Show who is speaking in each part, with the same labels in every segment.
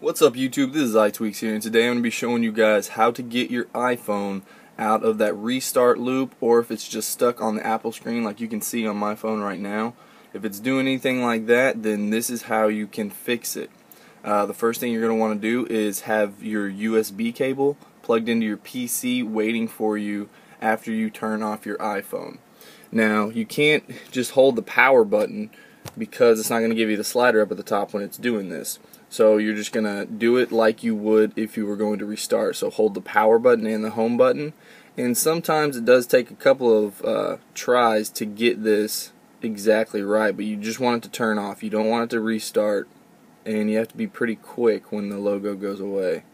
Speaker 1: What's up YouTube, this is iTweaks here and today I'm going to be showing you guys how to get your iPhone out of that restart loop or if it's just stuck on the Apple screen like you can see on my phone right now. If it's doing anything like that then this is how you can fix it. Uh, the first thing you're going to want to do is have your USB cable plugged into your PC waiting for you after you turn off your iPhone. Now you can't just hold the power button because it's not going to give you the slider up at the top when it's doing this. So you're just going to do it like you would if you were going to restart. So hold the power button and the home button. And sometimes it does take a couple of uh, tries to get this exactly right, but you just want it to turn off. You don't want it to restart, and you have to be pretty quick when the logo goes away.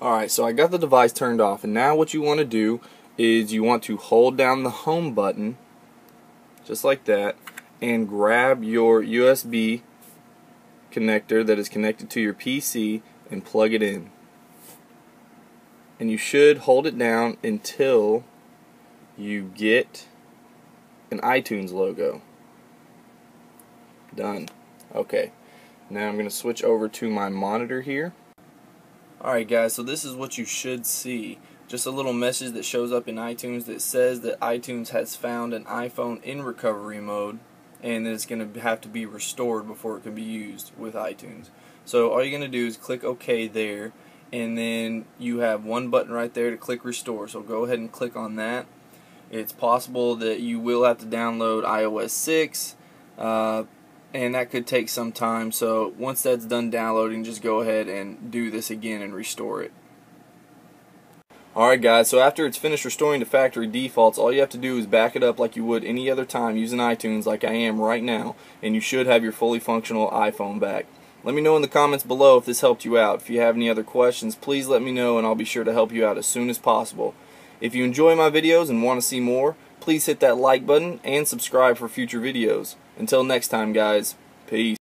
Speaker 1: Alright, so I got the device turned off, and now what you want to do is you want to hold down the home button, just like that, and grab your USB connector that is connected to your PC and plug it in. And you should hold it down until you get an iTunes logo. Done. Okay. Now I'm going to switch over to my monitor here. Alright guys, so this is what you should see. Just a little message that shows up in iTunes that says that iTunes has found an iPhone in recovery mode and then it's going to have to be restored before it can be used with iTunes. So all you're going to do is click OK there and then you have one button right there to click restore. So go ahead and click on that. It's possible that you will have to download iOS 6 uh, and that could take some time. So once that's done downloading, just go ahead and do this again and restore it. Alright guys, so after it's finished restoring to factory defaults, all you have to do is back it up like you would any other time using iTunes like I am right now, and you should have your fully functional iPhone back. Let me know in the comments below if this helped you out. If you have any other questions, please let me know and I'll be sure to help you out as soon as possible. If you enjoy my videos and want to see more, please hit that like button and subscribe for future videos. Until next time guys, peace.